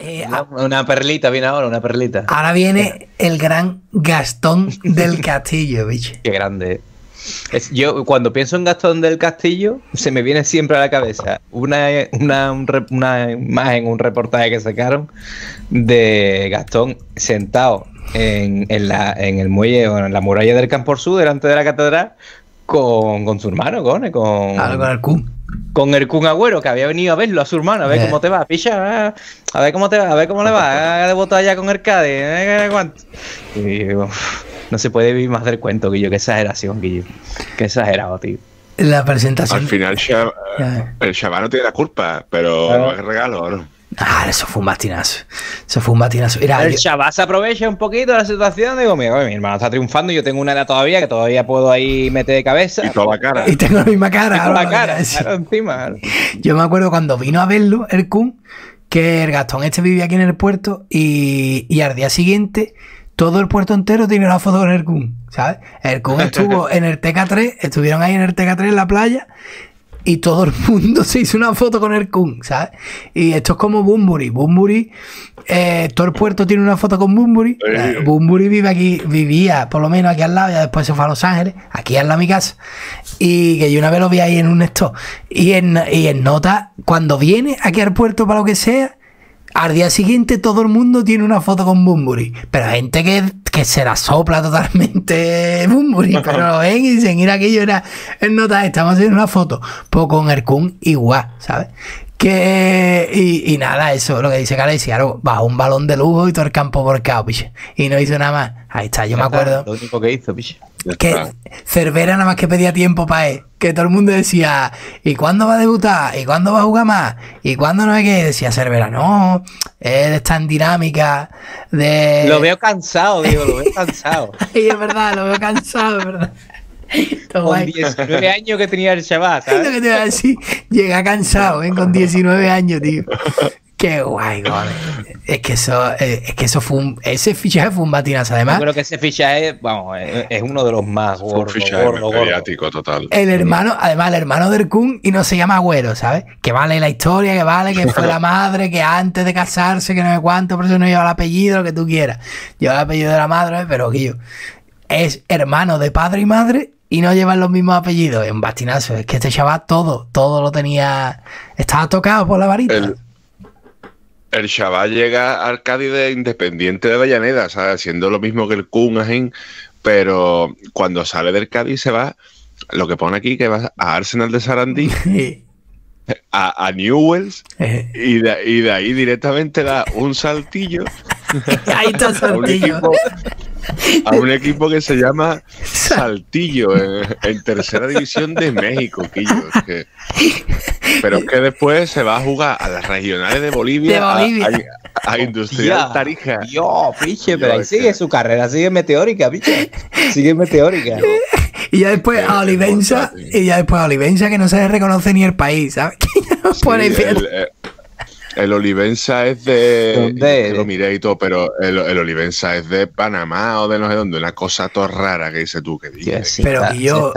Eh, una, perlita viene ahora, una perlita. Ahora viene el gran Gastón del Castillo, bicho. Qué grande. yo cuando pienso en Gastón del Castillo, se me viene siempre a la cabeza una, una, una imagen, un reportaje que sacaron de Gastón sentado en, la, en el muelle o en la muralla del Campo Sur, delante de la catedral, con, con su hermano, con, con, ah, con el Kun. Con el Kun Agüero, que había venido a verlo a su hermano, a ver eh. cómo te va, picha, a ver cómo te va, a ver cómo le va, de votar allá con el Cádiz, y, no se puede vivir más del cuento, Guillo, qué exageración, Guillo, qué exagerado, tío. La presentación. Al final, el Shabbat no tiene la culpa, pero no es regalo, ¿no? Ah, eso fue un batinazo. Eso fue un batinazo. Mira, el chaval se aprovecha un poquito de la situación. Digo, mira, mi hermano está triunfando. Yo tengo una edad todavía que todavía puedo ahí meter de cabeza. Y toda la cara. Y tengo la misma cara. Y toda la cara, encima. Yo me acuerdo cuando vino a verlo, el Kun, que el Gastón este vivía aquí en el puerto y, y al día siguiente todo el puerto entero tiene una foto con el Kun, ¿sabes? El Kun estuvo en el TK3, estuvieron ahí en el TK3 en la playa y todo el mundo se hizo una foto con el Kun, ¿sabes? Y esto es como Bumburi. Bumburi, eh, todo el puerto tiene una foto con Bumburi. Eh, Bumburi vive aquí, vivía por lo menos aquí al lado, ya después se fue a Los Ángeles, aquí al lado de mi casa. Y que yo una vez lo vi ahí en un esto. Y en, y en nota, cuando viene aquí al puerto para lo que sea, al día siguiente todo el mundo tiene una foto con Bumburi. Pero hay gente que, que se la sopla totalmente Bumburi. pero lo ven y dicen, mira aquello era en nota, estamos haciendo una foto. Pues con el Kun igual, ¿sabes? Que, y, y, nada, eso, lo que dice Calesi, claro, bajo un balón de lujo y todo el campo volcado, piche. Y no hizo nada más. Ahí está, yo me acuerdo. Lo único que hizo, piche. Que Cervera nada más que pedía tiempo para él. Que todo el mundo decía, ¿y cuándo va a debutar? ¿Y cuándo va a jugar más? ¿Y cuándo no hay que? Decía Cervera, no, él está en dinámica de. Lo veo cansado, digo, lo veo cansado. y es verdad, lo veo cansado, es verdad. Con 19 años que tenía el chaval, ¿sabes? Lo que te iba a decir, llega cansado, ¿eh? Con 19 años, tío. Qué guay, Es que eso, eh, es que eso fue un, ese fichaje fue un batinazo, además. Yo creo que ese fichaje, vamos, es, uno de los más gordos. gordo, total. El hermano, además, el hermano del Kun y no se llama Agüero, ¿sabes? Que vale la historia, que vale que fue la madre, que antes de casarse, que no sé cuánto, por eso no lleva el apellido, lo que tú quieras. Lleva el apellido de la madre, pero yo. Es hermano de padre y madre y no llevan los mismos apellidos. Es un bastinazo. Es que este chaval todo, todo lo tenía. Estaba tocado por la varita. El, el chaval llega al Cádiz de Independiente de Avellaneda, ¿sabes? Haciendo lo mismo que el Kunhagen, pero cuando sale del Cádiz se va. Lo que pone aquí que va a Arsenal de Sarandí. A, Newells eh. y, de, y de ahí directamente da un saltillo Ahí está Saltillo a un equipo que se llama Saltillo en, tercera división de México, Quillo. pero es que después se va a jugar a las regionales de Bolivia, A, Industrial Tarija. Yo, piche, pero ahí sigue su carrera, sigue meteórica, piche. Sigue meteórica. Y ya después a Olivenza, y ya después a Olivenza que no se reconoce ni el país, ¿sabes? El Olivenza es de. Lo miré y todo, pero el, Olivenza es de Panamá o de no sé dónde. Una cosa toda rara que dices tú que dices. pero yo.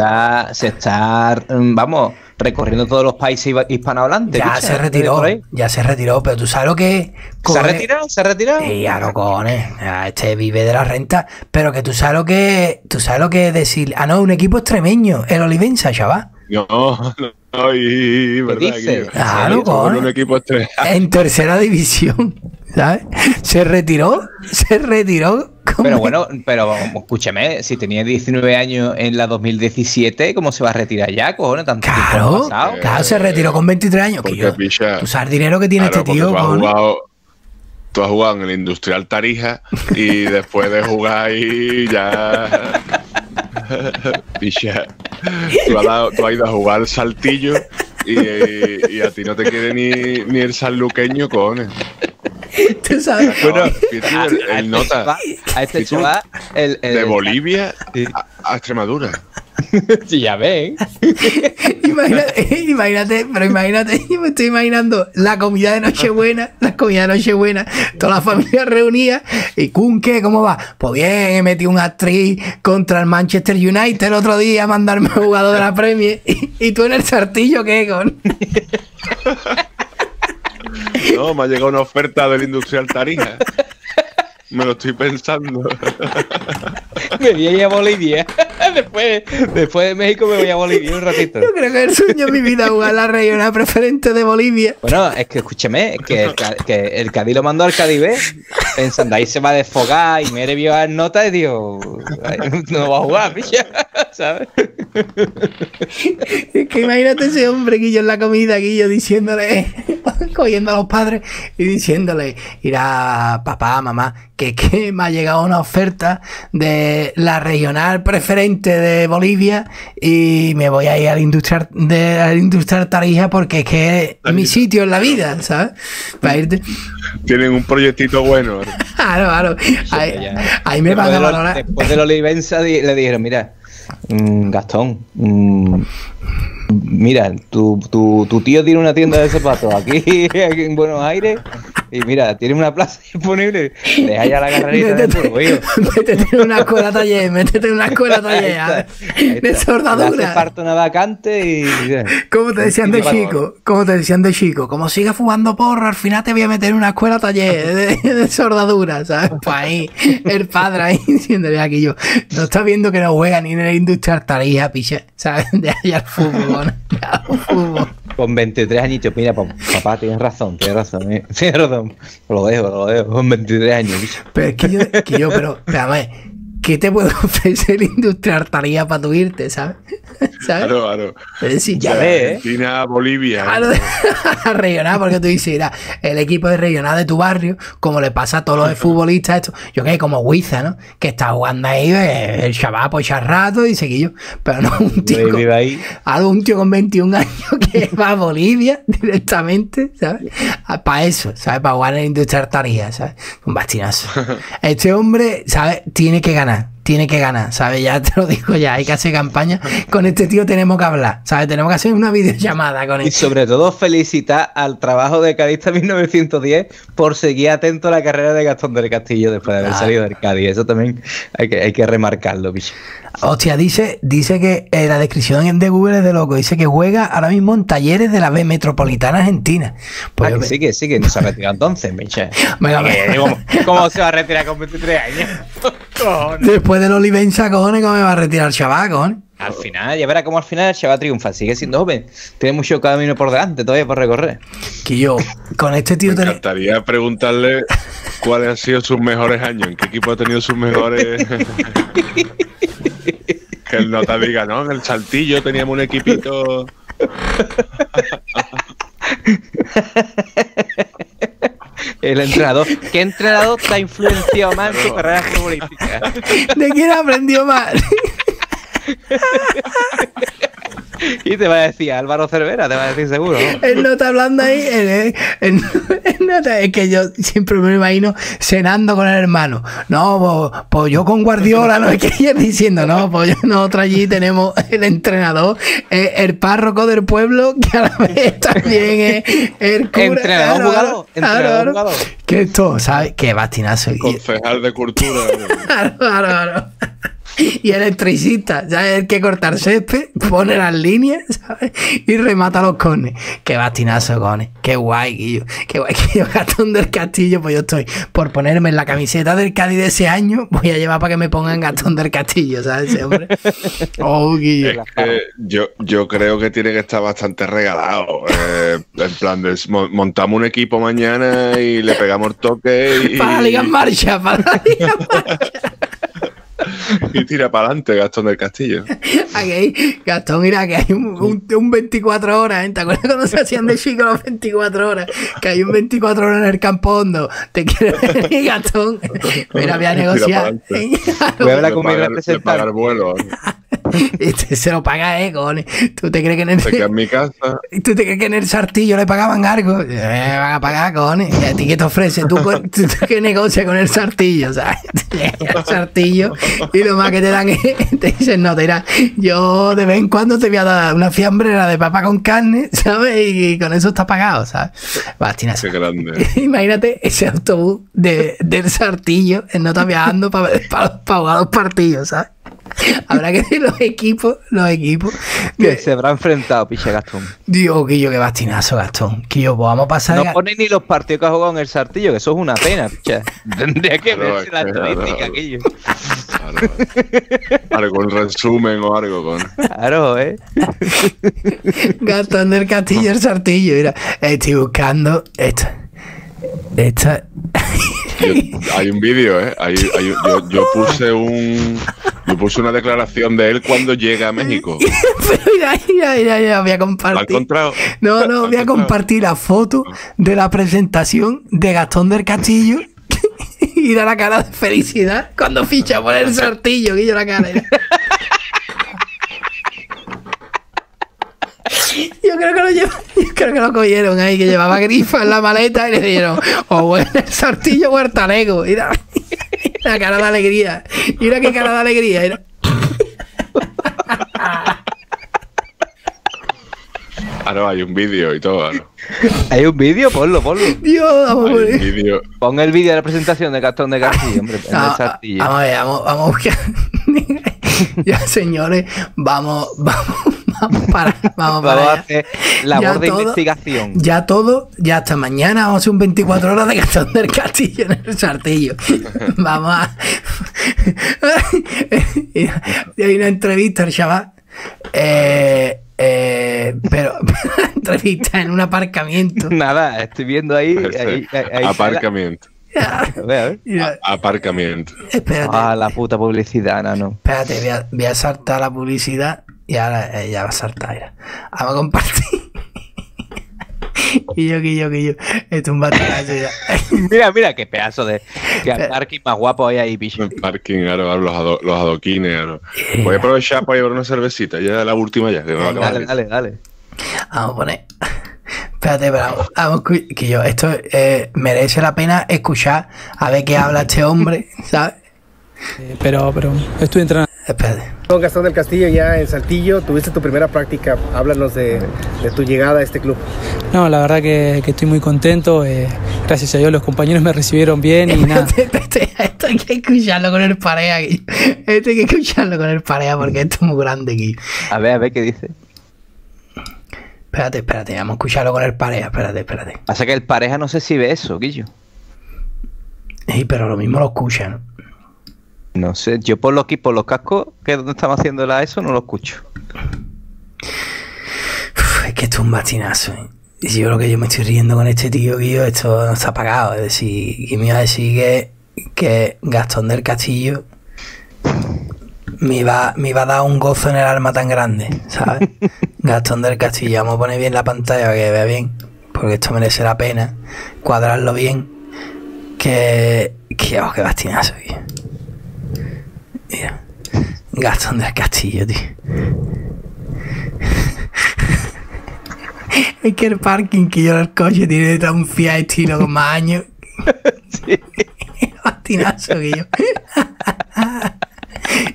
Se está, mm, Vamos, recorriendo todos los países hispanohablantes. Ya se retiró. Ya se retiró, pero tú sabes lo que. ¿Se ha retirado? ¿Se ha retirado? Y ya no cojones. Este vive de la renta. Pero que tú sabes lo que. Tú sabes lo que decir. Ah, no, un equipo extremeño. El Olivenza, chaval. No, no. Ay, ¿verdad? Que, claro, con un equipo en tercera división, ¿sabes? Se retiró, se retiró. Pero bueno, pero escúchame, si tenía 19 años en la 2017, ¿cómo se va a retirar ya, cojones? Tanto claro, pasado? claro, se retiró con 23 años. Que yo, tú sabes el dinero que tiene este tío. Tú has, jugado, tú has jugado en el Industrial Tarija y después de jugar ahí ya Picha, tú, has ido a jugar saltillo y, a ti no te quiere ni, ni el sanluqueño, con Tú sabes. Bueno, el, el, nota. A este chaval, el, de Bolivia a Extremadura. sí, ya ven. imagínate, imagínate, pero imagínate, yo me estoy imaginando la comida de Nochebuena, la comida de Nochebuena, toda la familia reunida. ¿Y Kun qué? ¿Cómo va? Pues bien, he metido un actriz contra el Manchester United el otro día a mandarme jugador de la Premier. ¿Y, tú en el sartillo qué, con? No, me ha llegado una oferta del Industrial Tarija. Me lo estoy pensando. me voy a ir a Bolivia. después, después de México me voy a Bolivia un ratito. Yo creo que el sueño de mi vida jugar la regional preferente de Bolivia. Bueno, es que escúcheme, que el, que el Cádiz lo mandó al Cádiz B, pensando ahí se va a desfogar y me vio a nota y digo, no va a jugar, picha, ¿sabes? Es que imagínate ese hombre, Guillo, en la comida, Guillo, diciéndole, cogiendo a los padres y diciéndole, irá papá, mamá, que, que me ha llegado una oferta de la regional preferente de Bolivia y me voy a ir al industrial, de, al industrial Tarija porque es que es mi sitio en la vida, ¿sabes? Para irte. Tienen un proyectito bueno. Claro, claro. Ahí, ahí me van a valorar. Después de la Olivenza le dijeron, mira, Gastón, mmm, mira, tu, tu, tu, tío tiene una tienda de zapatos aquí, aquí en Buenos Aires y mira, tiene una plaza disponible. Deja ya la carrerita Métete, de fútbol, métete en una escuela taller, métete en una escuela taller a- de Le hace soldadura. falta una vacante y. Como te decían de chico, como te decían de chico, como sigas fumando porro, al final te voy a meter en una escuela taller de, de soldadura, ¿sabes? Pues ahí, el padre ahí diciéndole aquí yo, no está viendo que no juega ni en el industrial Tarija, piche, ¿sabes? De allá al fútbol, al fútbol. Con 23 añitos, mira, pa- papá, tienes razón, tienes razón, eh, tienes razón. Lo dejo, lo dejo, con 23 años. Pero es que yo, que yo pero, pero a ver, ¿qué te puedo ofrecer el industrial Tarija para tu irte, ¿sabes? ¿Sabes? Claro, claro. Es decir, Ya ves, ¿eh? Argentina, Bolivia. Claro, regional, porque tú dices, mira, el equipo de regional de tu barrio, como le pasa a todos los futbolistas, esto, yo que como Huiza, ¿no? Que está jugando ahí, eh, el chaval pues echar rato y seguillo, pero no un tío, Yo vivo ahí. tío con 21 años que va a Bolivia directamente, ¿sabes? Para eso, ¿sabes? Para jugar en la industria ¿sabes? Un bastinazo. Este hombre, ¿sabes? Tiene que ganar. Tiene que ganar, ¿sabes? Ya te lo digo ya, hay que hacer campaña. Con este tío tenemos que hablar, ¿sabes? Tenemos que hacer una videollamada con Y él. sobre todo felicitar al trabajo de Cadista 1910 por seguir atento a la carrera de Gastón del Castillo después de haber salido del Cádiz. Eso también hay que, hay que remarcarlo, bicho. Hostia, dice, dice que eh, la descripción de Google es de loco. Dice que juega ahora mismo en talleres de la B Metropolitana Argentina. Pues Ah, que sí, que sí, que no se ha retirado entonces, bicho. ¿Cómo, cómo se va a retirar con 23 años? Después del Olivenza, cojones, ¿cómo me va a retirar el chaval, cojones? Al final, ya verá cómo al final el chaval triunfa. Sigue siendo joven. Tiene mucho camino por delante todavía por recorrer. Que yo, con este tío Me tenés- encantaría preguntarle cuáles han sido sus mejores años, en qué equipo ha tenido sus mejores. que él no te diga, ¿no? En el saltillo teníamos un equipito. El entrenador. ¿Qué entrenador te ha influenciado más en tu carrera futbolística? ¿De quién aprendió más? Y te va a decir Álvaro Cervera, te va a decir seguro. ¿no? Él no está hablando ahí. Él, él- él- él no está- es que yo siempre me imagino cenando con el hermano. No, pues, pues yo con Guardiola, no es que ella diciendo, no, pues nosotros allí tenemos el entrenador, eh, el párroco del pueblo, que a la vez también es el cura. Entrenador, Claro, entrenador, claro. jugador. Que esto, ¿sabes? Qué bastinazo. Y- Concejal de cultura. Claro, claro, claro. Y electricista, ¿sabes? El que cortar césped, pone las líneas, ¿sabes? Y remata los cones. Qué bastinazo, cones. Qué guay, Guillo. Qué guay, que yo Gastón del Castillo, pues yo estoy por ponerme en la camiseta del Cádiz de ese año, voy a llevar para que me pongan Gastón del Castillo, ¿sabes? Ese hombre. Oh, Guillo. Es que yo, yo creo que tiene que estar bastante regalado. eh, en plan, de, mo- montamos un equipo mañana y le pegamos el toque y, Para la Liga en Marcha, para la Liga en Marcha. y tira para adelante Gastón del Castillo. Aquí hay, Gastón, mira, que hay un, un- un 24 horas, ¿eh? ¿te acuerdas cuando se hacían de chico los 24 horas? Que hay un 24 horas en el campo hondo. ¿Te quieres venir, Gastón? Mira, voy a negociar. Voy a hablar con mi representante. Se lo paga, eh, cojones. ¿Tú te crees que en en el, mi casa. ¿tú te crees que en el sartillo le pagaban algo? Me van a pagar, cojones. ¿Y a ti qué te ofrece? ¿Tú, con- tú, qué negocias con el sartillo? ¿Sabes? Al sartillo y lo más que te dan es, te dicen, no, te dirán, yo de vez en cuando te voy a dar una fiambrera de papa con carne, ¿sabes? Y, con eso está pagado, ¿sabes? Bastinazo. Qué grande. Imagínate ese autobús de, del sartillo, él no está viajando para jugar los partidos, ¿sabes? Habrá que ver los equipos, los equipos. Que se habrá enfrentado, piche Gastón. Dios, Quillo, qué bastinazo, Gastón. Quillo, pues vamos a pasar. No a- pone ni los partidos que ha jugado en el Sartillo, que eso es una pena, picha. Tendría que Claro, verse la que, estadística, aquello. Claro. algo, un resumen o algo con. Claro, ¿eh? Gastón del Castillo, el Sartillo. Mira, estoy buscando esta. Esta. Yo- hay un vídeo, ¿eh? Hay- hay- yo, yo puse un. Yo puse una declaración de él cuando llega a México. Pero mira, mira, mira, mira, voy a ¿Lo ha compartir. No, ¿Lo no, voy a compartir la foto de la presentación de Gastón del Castillo y da la cara de felicidad cuando ficha por el sartillo, que yo la cara. Yo creo que lo lleva, yo creo que lo cogieron ahí, que llevaba grifa en la maleta y le dieron o el sartillo o el talego. Mira, la cara de alegría. Mira qué cara de alegría. Mira. Ah, no, hay un vídeo y todo. ah, no. Hay un vídeo, ponlo, ponlo. Dios, vamos a vídeo. Pon el vídeo de la presentación de Gastón de Castillo, hombre, en el Ah, ah, vamos a ver, vamos, vamos a buscar. ya, señores, vamos, vamos, vamos para, vamos para Vamos a allá. hacer labor Ya de todo- investigación. Ya todo, ya hasta mañana vamos a hacer un 24 horas de Gastón del Castillo en el sartillo. vamos a. y hay una entrevista al chaval. Eh, eh, pero entrevista en un aparcamiento. Nada, estoy viendo ahí. ahí, Aparcamiento. A a A- Aparcamiento. espérate. Ah, la puta publicidad, no, no. Espérate, voy a, voy a saltar la publicidad y ahora eh, ya va a saltar. mira. Vamos a compartir. y yo, que yo, que yo. Esto es un ya. Mira, mira, qué pedazo de. Qué parking más guapo hay ahí, picho. El parking, ahora, los, ado- los adoquines. ahora. Voy a aprovechar para llevar una cervecita. Ya la última ya. Que no Dale, dale, dale. Vamos a poner. Espérate, pero vamos, vamos a escu- que yo, esto eh, merece la pena escuchar a ver qué habla este hombre, ¿sabes? Eh, Pero, pero estoy entrenando. Espérate. Don Gastón del Castillo, ya en Saltillo, tuviste tu primera práctica. Háblanos de, de tu llegada a este club. No, la verdad que, que estoy muy contento. eh, gracias a Dios los compañeros me recibieron bien y nada. Este- este- esto hay que escucharlo con el pareja aquí. Esto hay que escucharlo con el pareja porque esto es muy grande aquí. A ver, a ver qué dice. Espérate, espérate, vamos a escucharlo con el pareja. Espérate, espérate. Pasa que el pareja no sé si ve eso, Guillo. Sí, pero lo mismo lo escuchan. No sé, yo por los, por los cascos que donde estamos haciendo la eso no lo escucho. Uf, es que esto es un batinazo. ¿eh? Y yo creo que yo me estoy riendo con este tío, que yo, esto no está pagado. Es decir, que me iba a decir que, que Gastón del Castillo me iba, me iba a dar un gozo en el alma tan grande, ¿sabes? Gastón del Castillo, vamos a poner bien la pantalla para que vea bien, porque esto merece la pena cuadrarlo bien. Que, que, oh, qué bastinazo, tío. Mira, Gastón del Castillo, tío. Es que el parking que yo el coche tiene un Fiat estilo con más años. Bastinazo que yo.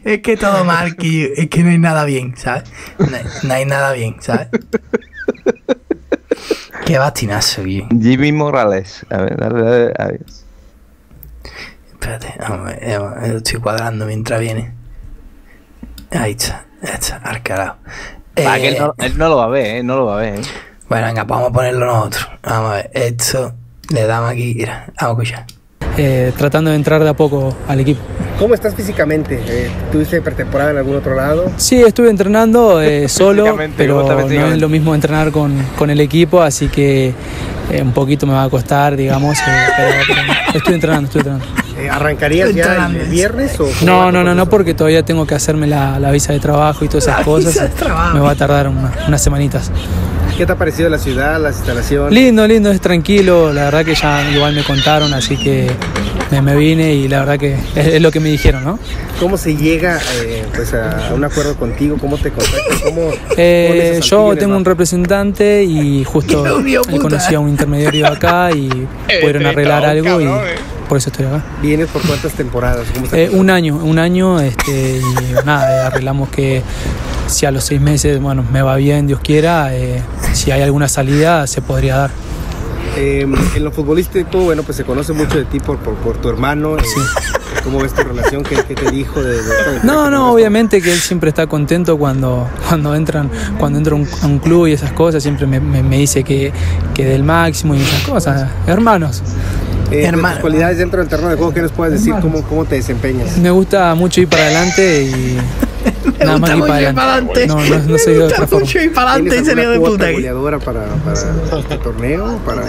es que todo mal, que yo- es que no hay nada bien, ¿sabes? No, hay- no hay nada bien, ¿sabes? Qué bastinazo, yo. Jimmy Morales. A ver, dale, dale, a ver. Espérate, lo estoy cuadrando mientras viene. Ahí está, ahí está. Ah, que él, Eh, no, él no lo va a ver, ¿eh? No lo va a ver, ¿eh? Bueno, venga, pues vamos a ponerlo nosotros. Vamos a ver, esto le damos aquí, mira, vamos a escuchar. eh, tratando de entrar de a poco al equipo. ¿Cómo estás físicamente? Eh, ¿Tuviste pretemporada en algún otro lado? Sí, estuve entrenando eh, solo, pero ¿cómo está no es lo mismo entrenar con, con el equipo, así que eh, un poquito me va a costar, digamos, eh, pero, pero estoy entrenando, estoy entrenando. Eh, ¿Arrancarías ya el, viernes? O No, no, no, no, porque todavía tengo que hacerme la, la visa de trabajo y todas La esas cosas. visa de trabajo. Me va a tardar una- unas semanitas. ¿Qué te ha parecido la ciudad, las instalaciones? Lindo, lindo, es tranquilo. La verdad que ya igual me contaron, así que me, me vine y la verdad que es, es lo que me dijeron, ¿no? ¿Cómo se llega eh, pues a, a un acuerdo contigo? ¿Cómo te contactan? ¿Cómo Eh, yo tengo un representante y justo conocía a un intermediario acá y pudieron arreglar algo y por eso estoy acá. ¿Vienes por cuántas temporadas? ¿Cómo está Eh, un año, un año, este, y nada, eh, arreglamos que si a los seis meses, bueno, me va bien, Dios quiera, eh, si hay alguna salida se podría dar. Eh, en lo futbolístico, bueno, pues se conoce mucho de ti por, por, por tu hermano. eh, ¿Cómo ves tu relación? ¿Qué, qué te dijo de, de- No, no, obviamente que él siempre está contento cuando, cuando entran, cuando entra a un, a un club y esas cosas, siempre me, me- me dice que, que del máximo y esas cosas. Hermanos, Eh, de Hermano. tus cualidades dentro del terreno de juego, ¿qué nos puedes decir? ¿Cómo, cómo te desempeñas? me gusta mucho ir para adelante y nada más que ir para adelante. No, no, no Me gusta mucho ir para adelante, ¿Tienes sería de puta. para, para este torneo? Para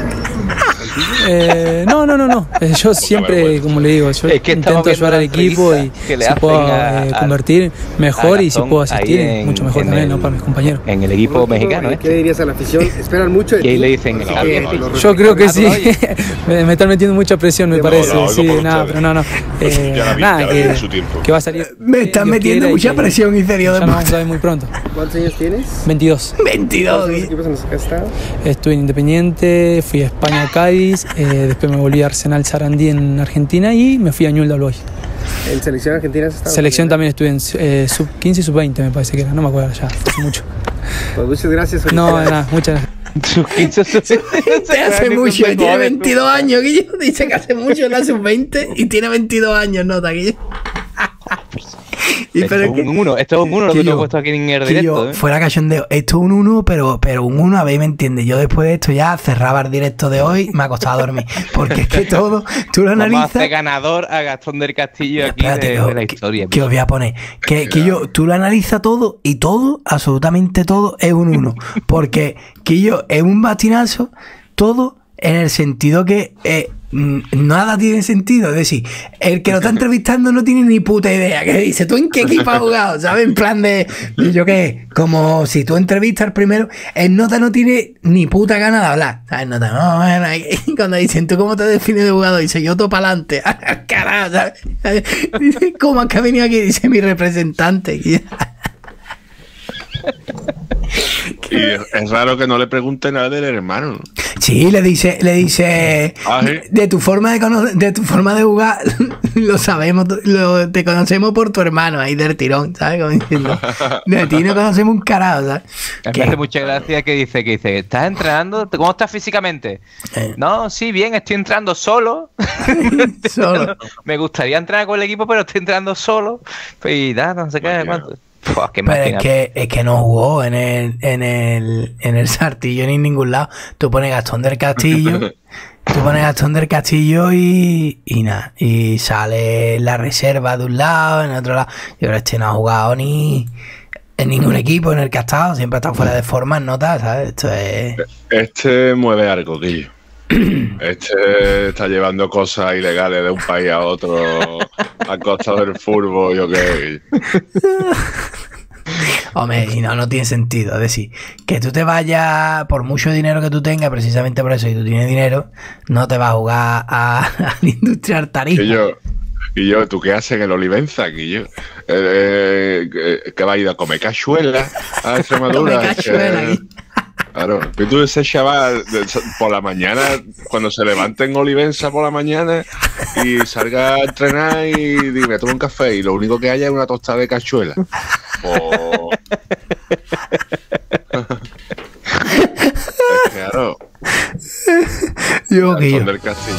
Eh, no, no, no, no. Eh, Yo siempre, como le digo, yo Es que intento ayudar al equipo y que le si puedo eh, convertir mejor y si puedo asistir, en- mucho mejor en también, el- ¿no? Para mis compañeros. En el equipo Bueno, mexicano, ¿Qué ¿eh? le dirías a la afición? Esperan mucho de ¿Qué ti, le dicen? No, no, no. Yo creo que sí. me, me están metiendo mucha presión, me parece. no, sí, nada, pero no, no. Eh, nada, que, en va a salir. Me están metiendo y mucha presión y serio Ya de nos vamos a ver muy pronto. ¿Cuántos años tienes? 22. 22. ¿Cuántos Guille. equipos en los que has estado? Estuve en Independiente, fui a España, a Cádiz, eh, después me volví a Arsenal Sarandí en Argentina y me fui a Ñuble Alboy. ¿En selección argentina has estado? Selección también estuve en eh, sub 15 y sub 20, me parece que era, no me acuerdo ya, hace mucho. Pues muchas gracias. No, nada, muchas gracias. Sus 15 Te hace mucho, y tiene 22 años, Guillo. Dice que hace mucho en la sub-20 y tiene 22 años, nota, Guillo. Y Esto pero es un 1, esto es un 1 lo que te he puesto aquí en el directo. ¿eh? fuera cachondeo. Esto es un 1, pero, pero un 1, a ver, me entiendes. Yo después de esto ya cerraba el directo de hoy, me ha costado dormir. Porque es que todo, tú lo Vamos a analizas. ganador a Gastón del Castillo aquí Espérate, de, de la que- historia. que os voy a poner. Que, que yo, tú lo analizas todo y todo, absolutamente todo, es un 1. Porque que yo es un bastinazo, todo en el sentido que eh, nada tiene sentido. Es decir, el que lo está entrevistando no tiene ni puta idea. Que dice, ¿tú en qué equipo has jugado? ¿Sabes? En plan de, de yo qué, como si tú entrevistas primero, el nota no tiene ni puta gana de hablar. ¿Sabes? Nota, no, bueno, y cuando dicen, ¿tú cómo te defines de jugador? Dice, yo todo para adelante. Carajo, ¿sabes? Dice, ¿cómo es que ha venido aquí? Dice mi representante. Y- Y es, raro que no le pregunte nada del hermano. ¿no? Sí, le dice, le dice, Ah, ¿sí? de tu forma de cono- de tu forma de jugar, lo sabemos, lo, te conocemos por tu hermano ahí del tirón, ¿sabes? Como diciendo, de ti no conocemos un carajo, ¿sabes? Me Que- hace mucha gracia que dice, que dice, ¿estás entrenando? ¿Cómo estás físicamente? Eh. No, sí, bien, estoy entrando solo. Solo. Me gustaría entrar con el equipo, pero estoy entrando solo. Y nada, no sé qué, Máquina. Qué Pero es que, es que no jugó en el, en el, en el Sartillo ni en ningún lado. Tú pones Gastón del Castillo, tú pones Gastón del Castillo y, y nada. Y sale la reserva de un lado, en otro lado. Yo creo que este no ha jugado ni en ningún equipo en el que ha estado. Siempre ha estado fuera de forma, en nota, ¿sabes? Esto es. Este mueve algo, Guillo. Este está llevando cosas ilegales de un país a otro a costa del fútbol, yo qué. Hombre, y no, no tiene sentido. Es decir, que tú te vayas, por mucho dinero que tú tengas, precisamente por eso, y tú tienes dinero, no te vas a jugar a, a la industria. Y yo, y yo, ¿tú qué haces en el Olivenza, Guillo? Eh, eh, que va a ir a comer cachuela a Extremadura. Claro, que tú ese chaval por la mañana, cuando se levante en Olivenza por la mañana y salga a entrenar y dime, toma un café y lo único que haya es una tostada de cachuela. O- Es que, claro, Yo, yo. Gastón del Castillo.